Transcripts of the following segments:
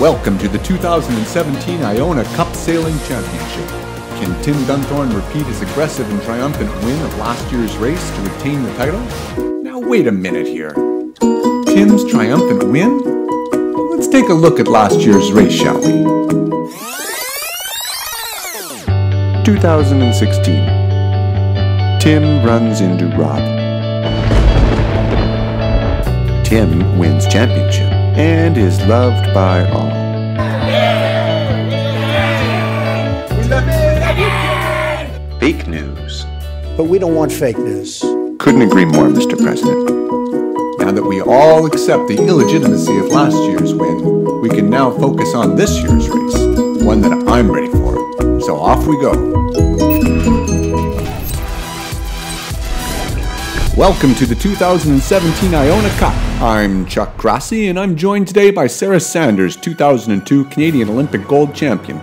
Welcome to the 2017 Iona Cup Sailing Championship. Can Tim Dunthorne repeat his aggressive and triumphant win of last year's race to retain the title? Now wait a minute here. Tim's triumphant win? Let's take a look at last year's race, shall we? 2016. Tim runs into Rob. Tim wins championship and is loved by all. Fake news. But we don't want fake news. Couldn't agree more, Mr. President. Now that we all accept the illegitimacy of last year's win, we can now focus on this year's race, one that I'm ready for. So off we go. Welcome to the 2017 Iona Cup. I'm Chuck Grassi, and I'm joined today by Sarah Sanders, 2002 Canadian Olympic gold champion.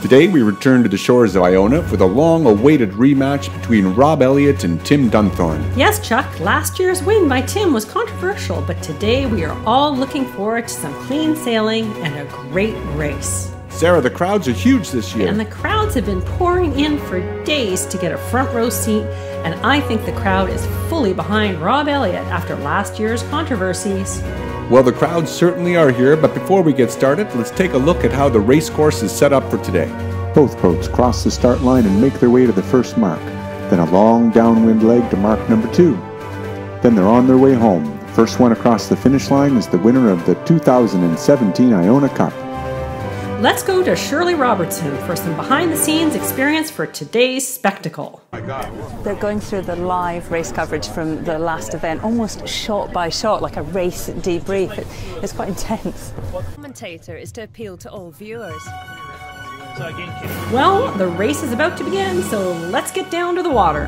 Today we return to the shores of Iona for the long awaited rematch between Rob Elliot and Tim Dunthorne. Yes, Chuck, last year's win by Tim was controversial, but today we are all looking forward to some clean sailing and a great race. Sarah, the crowds are huge this year. And the crowds have been pouring in for days to get a front row seat, and I think the crowd is fully behind Rob Elliot after last year's controversies. Well, the crowds certainly are here, but before we get started, let's take a look at how the race course is set up for today. Both boats cross the start line and make their way to the first mark, then a long downwind leg to mark number two. Then they're on their way home. The first one across the finish line is the winner of the 2017 Iona Cup. Let's go to Shirley Robertson for some behind the scenes experience for today's spectacle. They're going through the live race coverage from the last event, almost shot by shot, like a race debrief. It, it's quite intense. The commentator is to appeal to all viewers. Well, the race is about to begin, so let's get down to the water.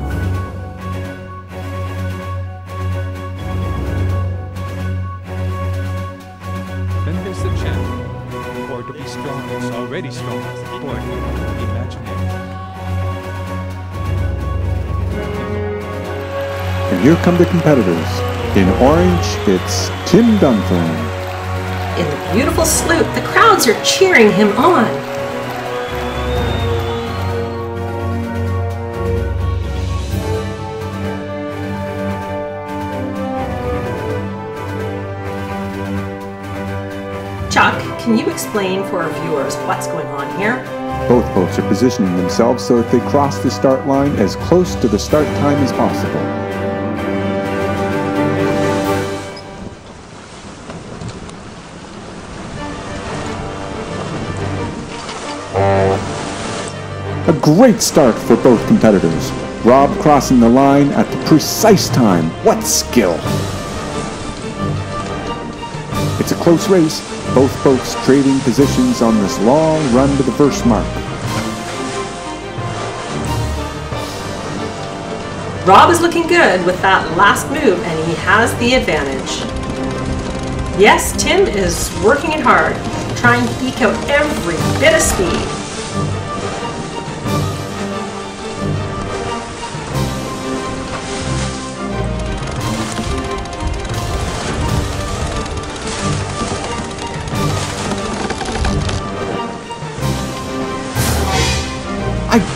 Strong, it's already strong as the sport. Imaginary. And here come the competitors. In orange, it's Tim Dunthorne. In the beautiful sloop, the crowds are cheering him on. Chuck, can you explain for our viewers what's going on here? Both boats are positioning themselves so that they cross the start line as close to the start time as possible. A great start for both competitors. Rob crossing the line at the precise time. What skill! It's a close race, both boats trading positions on this long run to the first mark. Rob is looking good with that last move and he has the advantage. Yes, Tim is working it hard, trying to eke out every bit of speed.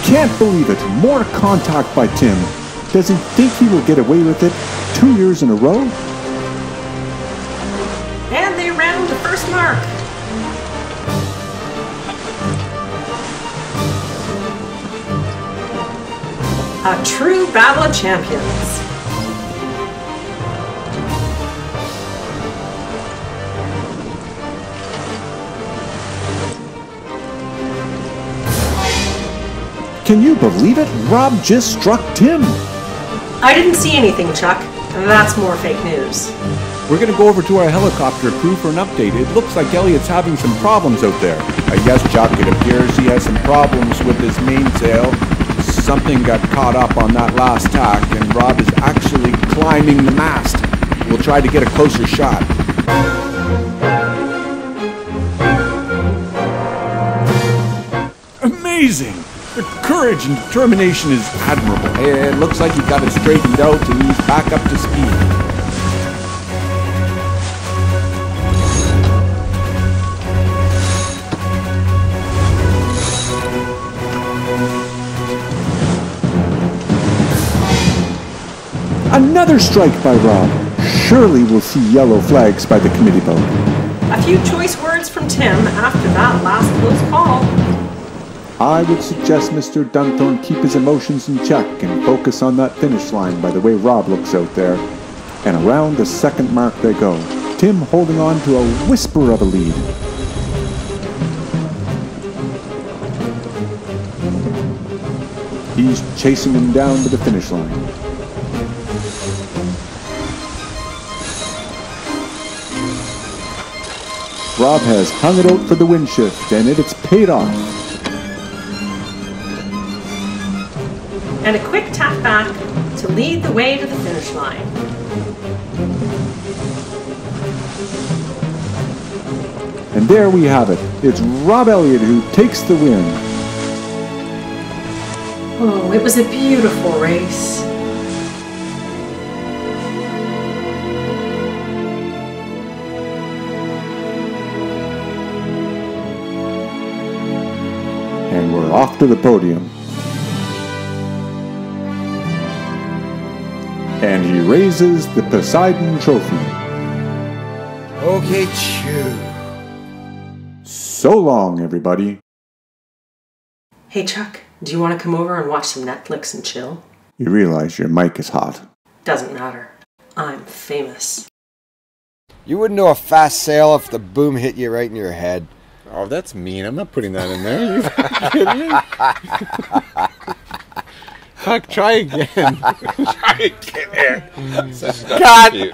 Can't believe it. More contact by Tim. Does he think he will get away with it two years in a row? And they round the first mark. A true battle of champions. Can you believe it? Rob just struck Tim. I didn't see anything, Chuck. That's more fake news. We're going to go over to our helicopter crew for an update. It looks like Elliot's having some problems out there. Uh, yes, Chuck, it appears he has some problems with his mainsail. Something got caught up on that last tack, and Rob is actually climbing the mast. We'll try to get a closer shot. Amazing! The courage and determination is admirable. It looks like he got it straightened out and he's back up to speed. Another strike by Rob. Surely we'll see yellow flags by the committee boat. A few choice words from Tim after that last close call. I would suggest Mr. Dunthorne keep his emotions in check and focus on that finish line by the way Rob looks out there. And around the second mark they go. Tim holding on to a whisper of a lead. He's chasing him down to the finish line. Rob has hung it out for the wind shift, and it's paid off. And a quick tap back to lead the way to the finish line. And there we have it. It's Rob Elliot who takes the win. Oh, it was a beautiful race. And we're off to the podium. And he raises the Poseidon Trophy. Okay, chew. So long, everybody. Hey, Chuck, do you want to come over and watch some Netflix and chill? You realize your mic is hot. Doesn't matter. I'm famous. You wouldn't know a fast sail if the boom hit you right in your head. Oh, that's mean. I'm not putting that in there. You kidding me? Fuck, try again. try again. God!